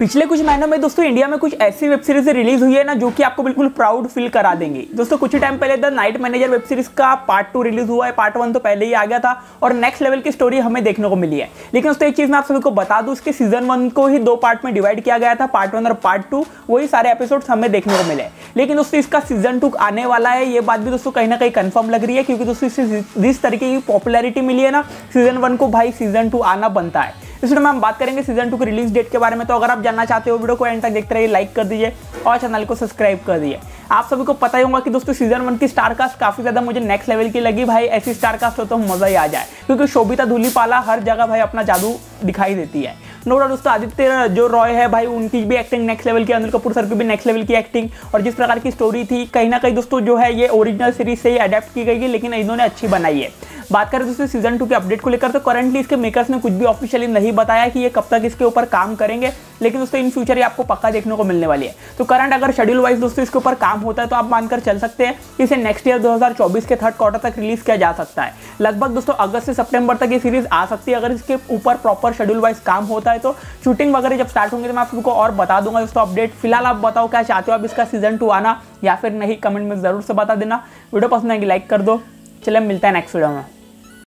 पिछले कुछ महीनों में दोस्तों इंडिया में कुछ ऐसी वेब सीरीज़ रिलीज़ हुई है ना जो कि आपको बिल्कुल प्राउड फील करा देंगे। दोस्तों, कुछ ही टाइम पहले the night manager web series का पार्ट टू रिलीज़ हुआ है। पार्ट वन तो पहले ही आ गया था और नेक्स्ट लेवल की स्टोरी हमें देखने को मिली है। लेकिन दोस्तों एक चीज़ मैं आप सभी को बता दूँ, उसके सीज़न वन को ही दो पार्ट में डिवाइड किया गया था पार्ट वन और पार्ट टू वही सारे एपिसोड हमें देखने को मिले। लेकिन दोस्तों, इसका सीज़न टू आने वाला है। ये बात भी दोस्तों कहीं ना कहीं कंफर्म लग रही है, क्योंकि दोस्तों जिस तरीके की पॉपुलैरिटी मिली है ना सीज़न वन को भाई सीज़न टू आना बनता है। इस वीडियो में हम बात करेंगे सीज़न टू की रिलीज़ डेट के बारे में। तो अगर आप जानना चाहते हो वीडियो को एंड तक देखते रहिए लाइक कर दीजिए और चैनल को सब्सक्राइब कर दीजिए। आप सभी को पता ही होगा कि दोस्तों सीज़न वन की स्टार कास्ट काफ़ी ज़्यादा मुझे नेक्स्ट लेवल की लगी। भाई, ऐसी स्टार कास्ट हो तो मज़ा ही आ जाए, क्योंकि शोभिता धूलीपाला हर जगह भाई अपना जादू दिखाई देती है। नो डाउट दोस्तों, आदित्य जो रॉय है भाई, उनकी भी एक्टिंग नेक्स्ट लेवल की अनिल कपूर सर की भी नेक्स्ट लेवल की एक्टिंग और जिस प्रकार की स्टोरी थी, कहीं ना कहीं दोस्तों जो है, ये ओरिजिनल सीरीज़ से ही अडेप्ट की गई है, लेकिन इन्होंने अच्छी बनाई है। बात करें दोस्तों सीज़न टू के अपडेट को लेकर तो करंटली इसके मेकर्स ने कुछ भी ऑफिशियली नहीं बताया कि ये कब तक इसके ऊपर काम करेंगे, लेकिन दोस्तों इन फ्यूचर ये आपको पक्का देखने को मिलने वाली है। तो करंट अगर शेड्यूल वाइज दोस्तों इसके ऊपर काम होता है तो आप मानकर चल सकते हैं कि इसे नेक्स्ट ईयर 2024 के थर्ड क्वार्टर तक रिलीज़ किया जा सकता है। लगभग दोस्तों अगस्त से सितंबर तक ये सीरीज़ आ सकती है, अगर इसके ऊपर प्रॉपर शेड्यूल वाइज काम होता है तो शूटिंग वगैरह जब स्टार्ट होंगे तो मैं आपको और बता दूँगा दोस्तों अपडेट फ़िलहाल आप बताओ, क्या चाहते हो आप इसका सीज़न टू आना, या फिर नहीं कमेंट में ज़रूर से बता देना। वीडियो पसंद आएगी लाइक कर दो। चले मिलता है नेक्स्ट वीडियो में।